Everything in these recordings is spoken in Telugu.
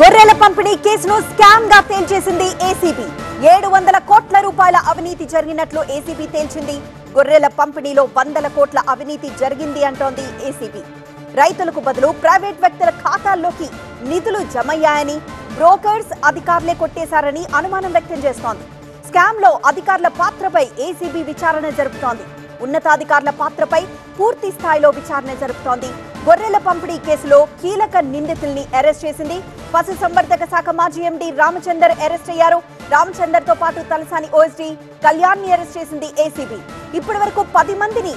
గొర్రెల పంపిణీ కేసును స్కామ్గా తేల్చేసింది ఏసీబీ. ఏడు వందల కోట్ల రూపాయల అవినీతి జరిగినట్లు ఏసీబీ తేల్చింది. గొర్రెల పంపిణీలో వందల కోట్ల అవినీతి జరిగింది అంటోంది ఏసీబీ. రైతులకు బదులు ప్రైవేట్ వ్యక్తుల ఖాతాల్లోకి నిధులు జమయ్యాయని బ్రోకర్స్ అధికారులే కొట్టేశారని అనుమానం వ్యక్తం చేస్తోంది. స్కామ్లో అధికారుల పాత్రపై ఏసీబీ విచారణ జరుపుతోంది. ఉన్నతాధికారుల పాత్రపై పూర్తి స్థాయిలో విచారణ జరుపుతోంది. గొర్రెల పంపిణీ కేసులో కీలక నిందితుల్ని అరెస్ట్ చేసింది పశుసంవర్ధక శాఖ మాజీ ఎండీ రామచందర్ అరెస్ట్ అయ్యారు. రామచందర్తో పాటు తలసాని ఓఎస్డీ కళ్యాణ్ని అరెస్ట్ చేసింది ఏసీబీ. ఇప్పటి వరకు పది మందిని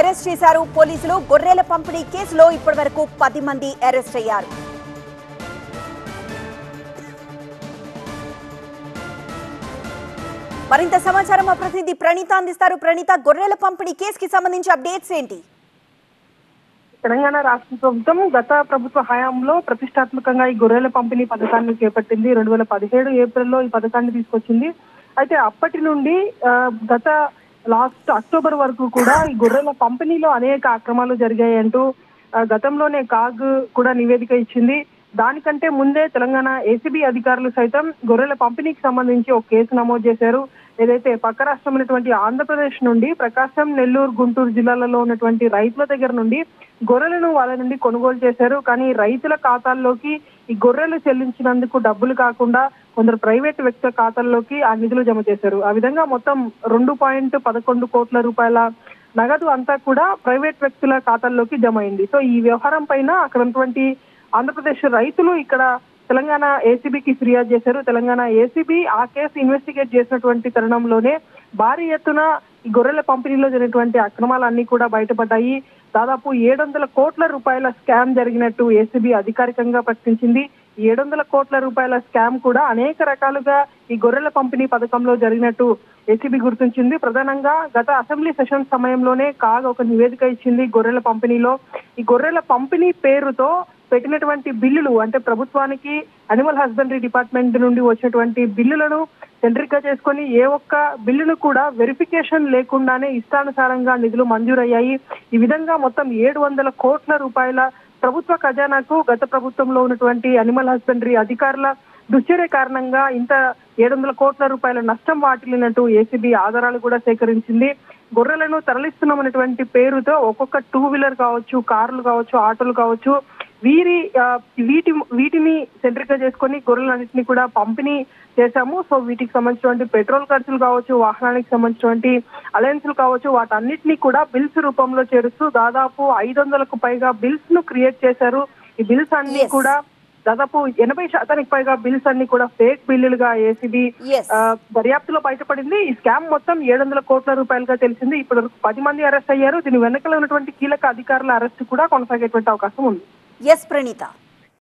అరెస్ట్ చేశారు. పోలీసులు గొర్రెల పంపిణీ కేసులో ఇప్పటి వరకు పది మంది అరెస్ట్ అయ్యారు. మరింత సమాచారం మా ప్రతినిధి ప్రణీత అందిస్తారు. ప్రణీత గొర్రెల పంపిణీ కేసుకి సంబంధించి అప్డేట్స్ ఏంటి? తెలంగాణ రాష్ట్ర ప్రభుత్వం గత ప్రభుత్వ హయాంలో ప్రతిష్టాత్మకంగా ఈ గొర్రెల పంపిణీ పథకాన్ని చేపట్టింది. రెండు వేల పదిహేడు ఏప్రిల్లో ఈ పథకాన్ని తీసుకొచ్చింది. అయితే అప్పటి నుండి ఆ, గత లాస్ట్ అక్టోబర్ వరకు కూడా ఈ గొర్రెల పంపిణీలో అనేక అక్రమాలు జరిగాయి అంటూ గతంలోనే కాగ్ కూడా నివేదిక ఇచ్చింది. దానికంటే ముందే తెలంగాణ ఏసీబీ అధికారులు సైతం గొర్రెల పంపిణీకి సంబంధించి ఒక కేసు నమోదు చేశారు. ఏదైతే పక్క రాష్ట్రమైనటువంటి ఆంధ్రప్రదేశ్ నుండి ప్రకాశం నెల్లూరు గుంటూరు జిల్లాలలో ఉన్నటువంటి రైతుల దగ్గర నుండి గొర్రెలను వాళ్ళ నుండి కొనుగోలు చేశారు. కానీ రైతుల ఖాతాల్లోకి ఈ గొర్రెలు చెల్లించినందుకు డబ్బులు కాకుండా కొందరు ప్రైవేట్ వ్యక్తుల ఖాతాల్లోకి ఆ నిధులు జమ చేశారు. ఆ విధంగా మొత్తం రెండు పాయింట్ పదకొండు కోట్ల రూపాయల నగదు అంతా కూడా ప్రైవేట్ వ్యక్తుల ఖాతాల్లోకి జమ అయింది. సో ఈ వ్యవహారం పైన అక్కడ ఉన్నటువంటి ఆంధ్రప్రదేశ్ రైతులు ఇక్కడ తెలంగాణ ఏసీబీకి ఫిర్యాదు చేశారు. తెలంగాణ ఏసీబీ ఆ కేసు ఇన్వెస్టిగేట్ చేసినటువంటి తరుణంలోనే భారీ ఎత్తున ఈ గొర్రెల పంపిణీలో జరిగినటువంటి అక్రమాలన్నీ కూడా బయటపడ్డాయి. దాదాపు ఏడు వందల కోట్ల రూపాయల స్కామ్ జరిగినట్టు ఏసీబీ అధికారికంగా ప్రకటించింది. ఏడు వందల కోట్ల రూపాయల స్కామ్ కూడా అనేక రకాలుగా ఈ గొర్రెల పంపిణీ పథకంలో జరిగినట్టు ఏసీబీ గుర్తించింది. ప్రధానంగా గత అసెంబ్లీ సెషన్ సమయంలోనే కాగ్ ఒక నివేదిక ఇచ్చింది గొర్రెల పంపిణీలో. ఈ గొర్రెల పంపిణీ పేరుతో పెట్టినటువంటి బిల్లులు అంటే ప్రభుత్వానికి అనిమల్ హస్బెండరీ డిపార్ట్మెంట్ నుండి వచ్చినటువంటి బిల్లులను సెంట్రిక్గా చేసుకొని ఏ ఒక్క బిల్లును కూడా వెరిఫికేషన్ లేకుండానే ఇష్టానుసారంగా నిధులు మంజూరయ్యాయి. ఈ విధంగా మొత్తం ఏడు వందల కోట్ల రూపాయల ప్రభుత్వ ఖజానాకు గత ప్రభుత్వంలో ఉన్నటువంటి అనిమల్ హస్బెండరీ అధికారుల దుశ్చర్య కారణంగా ఇంత ఏడు వందల కోట్ల రూపాయల నష్టం వాటిల్లినట్టు ఏసీబీ ఆధారాలు కూడా సేకరించింది. గొర్రెలను తరలిస్తున్నామనేటువంటి పేరుతో ఒక్కొక్క టూ వీలర్ కావచ్చు కార్లు కావచ్చు ఆటోలు కావచ్చు వీరి వీటి వీటిని సెంట్రిక్గా చేసుకొని గొర్రెలన్నింటినీ కూడా పంపిణీ చేశాము. సో వీటికి సంబంధించినటువంటి పెట్రోల్ ఖర్చులు కావచ్చు వాహనానికి సంబంధించినటువంటి అలయన్స్లు కావచ్చు వాటన్నిటినీ కూడా బిల్స్ రూపంలో చేరుస్తూ దాదాపు ఐదు వందలకు పైగా బిల్స్ను క్రియేట్ చేశారు. ఈ బిల్స్ అన్ని. కూడా దాదాపు ఎనభై శాతానికి పైగా బిల్స్ అన్ని కూడా ఫేక్ బిల్లులుగా ఏసీబీ. దర్యాప్తులో బయటపడింది. ఈ స్కామ్ మొత్తం ఏడు వందల కోట్ల రూపాయలుగా తెలిసింది. ఇప్పుడు పది మంది అరెస్ట్ అయ్యారు. దీని వెనకాల ఉన్నటువంటి కీలక అధికారుల అరెస్ట్ కూడా కొనసాగేటువంటి అవకాశం ఉంది. ఎస్ ప్రణీత.